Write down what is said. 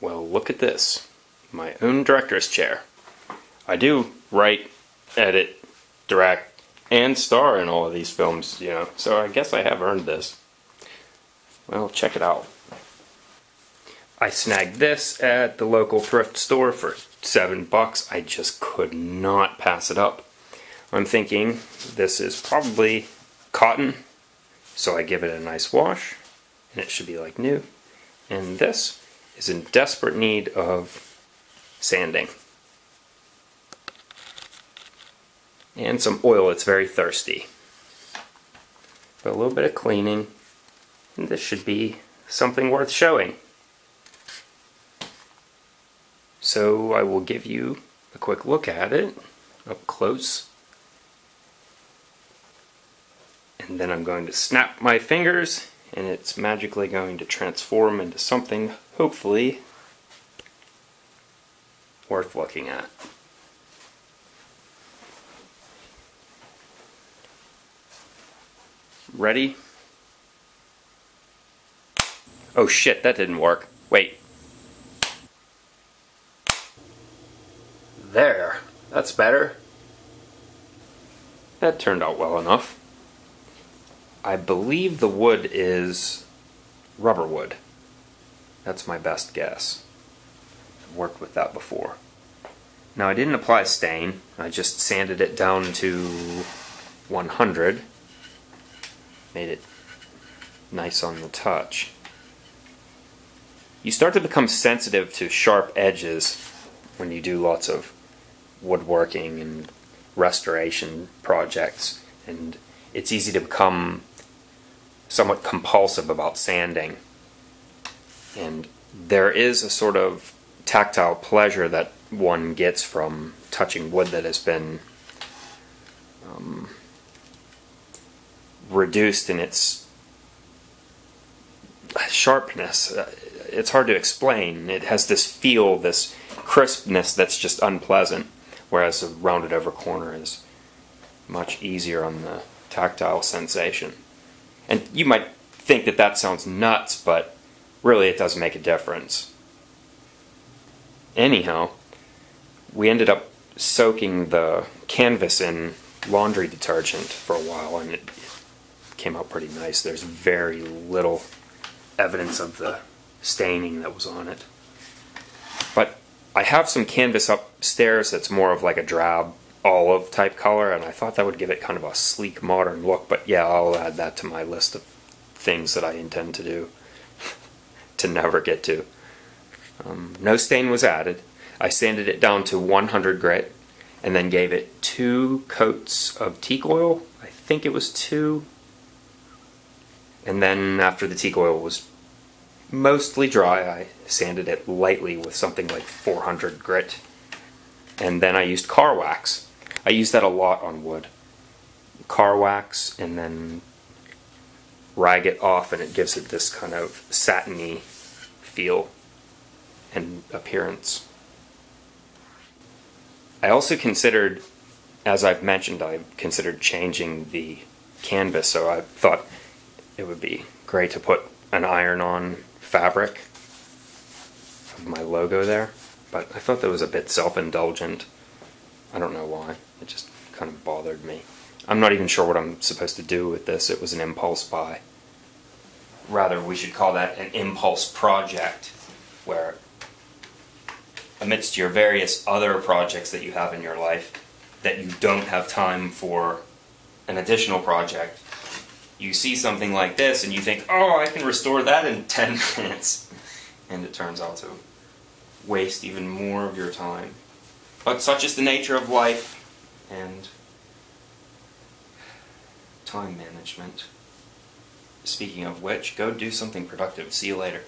Well, look at this. My own director's chair. I do write, edit, direct, and star in all of these films, you know, so I guess I have earned this. Well, check it out. I snagged this at the local thrift store for seven bucks. I just could not pass it up. I'm thinking this is probably cotton, so I give it a nice wash, and it should be like new. And this is in desperate need of sanding. And some oil, it's very thirsty. But a little bit of cleaning, and this should be something worth showing. So I will give you a quick look at it up close. And then I'm going to snap my fingers and it's magically going to transform into something hopefully worth looking at. Ready? Oh shit, that didn't work. Wait. There. That's better. That turned out well enough. I believe the wood is rubber wood. That's my best guess. I've worked with that before. Now I didn't apply stain, I just sanded it down to 100. Made it nice on the touch. You start to become sensitive to sharp edges when you do lots of woodworking and restoration projects and it's easy to become somewhat compulsive about sanding. And there is a sort of tactile pleasure that one gets from touching wood that has been um, reduced in its sharpness. Uh, it's hard to explain. It has this feel, this crispness that's just unpleasant, whereas a rounded over corner is much easier on the tactile sensation. And you might think that that sounds nuts, but really it doesn't make a difference. Anyhow, we ended up soaking the canvas in laundry detergent for a while and it came out pretty nice. There's very little evidence of the staining that was on it. But I have some canvas upstairs that's more of like a drab olive type color, and I thought that would give it kind of a sleek modern look, but yeah, I'll add that to my list of things that I intend to do to never get to. Um, no stain was added. I sanded it down to 100 grit and then gave it two coats of teak oil. I think it was two. And then after the teak oil was mostly dry, I sanded it lightly with something like 400 grit. And then I used car wax. I use that a lot on wood. Car wax and then rag it off and it gives it this kind of satiny feel and appearance. I also considered, as I've mentioned, I considered changing the canvas, so I thought it would be great to put an iron-on fabric of my logo there, but I thought that was a bit self-indulgent. I don't know why. It just kind of bothered me. I'm not even sure what I'm supposed to do with this. It was an impulse buy. Rather, we should call that an impulse project, where amidst your various other projects that you have in your life, that you don't have time for an additional project, you see something like this and you think, oh, I can restore that in 10 minutes. And it turns out to waste even more of your time. But such is the nature of life and time management. Speaking of which, go do something productive. See you later.